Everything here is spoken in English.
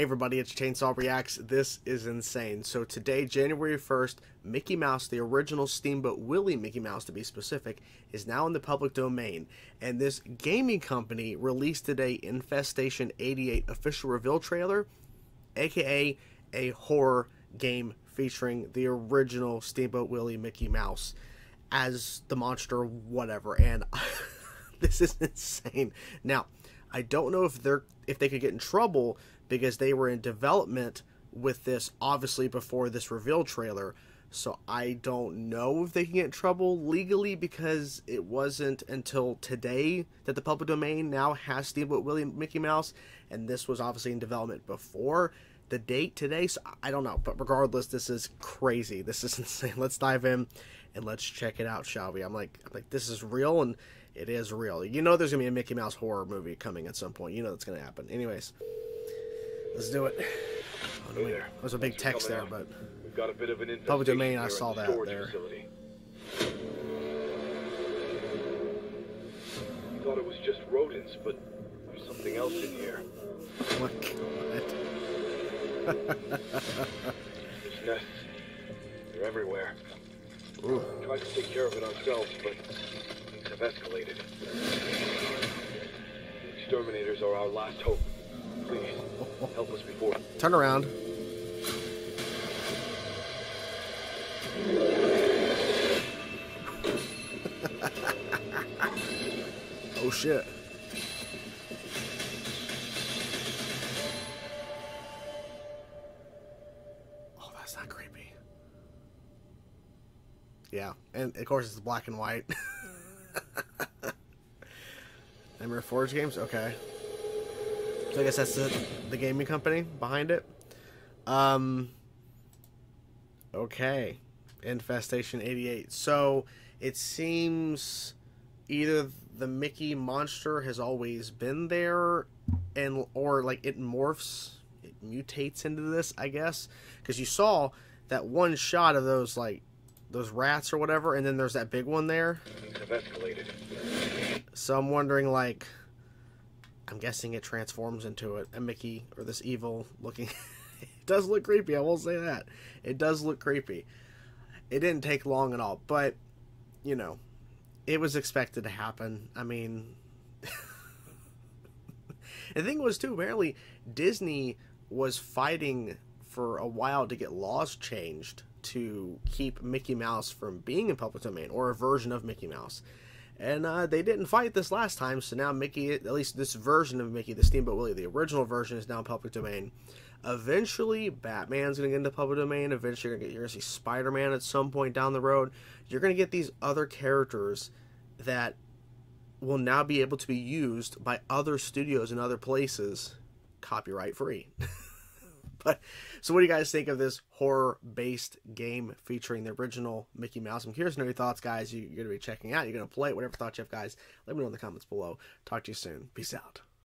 Hey everybody, it's Chainsaw Reacts. This is insane. So today, January 1st, Mickey Mouse, the original Steamboat Willie Mickey Mouse to be specific, is now in the public domain. And this gaming company released today Infestation 88 official reveal trailer, aka a horror game featuring the original Steamboat Willie Mickey Mouse as the monster whatever. And this is insane. Now, I don't know if they're if they could get in trouble because they were in development with this obviously before this reveal trailer. So I don't know if they can get in trouble legally because it wasn't until today that the public domain now has Steamboat Willie Mickey Mouse, and this was obviously in development before the date today. So I don't know, but regardless, this is crazy. This is insane. Let's dive in and let's check it out, shall we? I'm like, I'm like, this is real, and it is real. You know, there's gonna be a Mickey Mouse horror movie coming at some point. You know that's gonna happen. Anyways. Let's do it. Oh, no, there. There's a big text there, but we've got a bit of an public domain. I saw that there. Facility. We thought it was just rodents, but there's something else in here. Oh nests, they're everywhere. Ooh. Tried to take care of it ourselves, but things have escalated. The exterminators are our last hope. Please, help us before. Turn around. oh shit. That's not creepy. Yeah, and of course it's black and white. Nightmare Forge games? Okay. So I guess that's the, the gaming company behind it. Um. Okay, Infestation 88. So it seems either the Mickey monster has always been there, and or like it morphs, mutates into this. I guess because you saw that one shot of those like those rats or whatever, and then there's that big one there. So I'm wondering like I'm guessing it transforms into a, a Mickey or this evil looking. it does look creepy. I will say that it does look creepy. It didn't take long at all, but you know, it was expected to happen. I mean, the thing was too. Apparently, Disney was fighting for a while to get laws changed to keep Mickey Mouse from being in public domain or a version of Mickey Mouse. And uh, they didn't fight this last time, so now Mickey, at least this version of Mickey, the Steamboat Willie, the original version, is now in public domain. Eventually, Batman's going to get into public domain. Eventually, you're going to see Spider Man at some point down the road. You're going to get these other characters that will now be able to be used by other studios and other places, copyright free. But so, what do you guys think of this horror-based game featuring the original Mickey Mouse? I'm curious to know your thoughts, guys. You're going to be checking out. You're going to play it. Whatever thoughts you have, guys. Let me know in the comments below. Talk to you soon. Peace out.